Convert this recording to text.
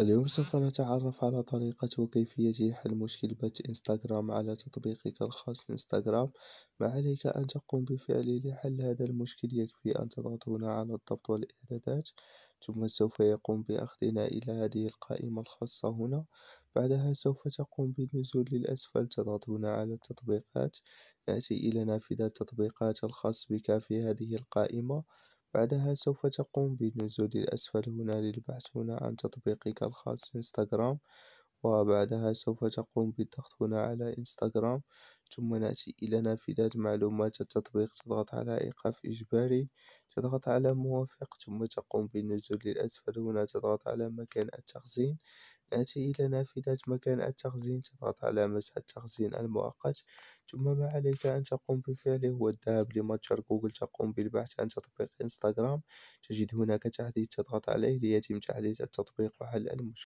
اليوم سوف نتعرف على طريقة وكيفية حل مشكلة إنستغرام على تطبيقك الخاص إنستغرام ما عليك أن تقوم بفعله لحل هذا المشكل؟ يكفي أن تضغط هنا على الضبط والإعدادات ثم سوف يقوم بأخذنا إلى هذه القائمة الخاصة هنا. بعدها سوف تقوم بالنزول للأسفل تضغط هنا على التطبيقات. نأتي إلى نافذة التطبيقات الخاص بك في هذه القائمة. بعدها سوف تقوم بالنزول للأسفل هنا للبحث هنا عن تطبيقك الخاص إنستغرام. وبعدها سوف تقوم بالضغط هنا على إنستغرام. ثم نأتي إلى نافذة معلومات التطبيق. تضغط على إيقاف إجباري. تضغط على موافق. ثم تقوم بالنزول للأسفل. هنا تضغط على مكان التخزين. نأتي إلى نافذة مكان التخزين. تضغط على مسح التخزين المؤقت. ثم ما عليك أن تقوم بفعله هو الذهاب لمتجر جوجل. تقوم بالبحث عن تطبيق إنستغرام. تجد هناك تحديث تضغط عليه ليتم تحديث التطبيق وحل المشكلة.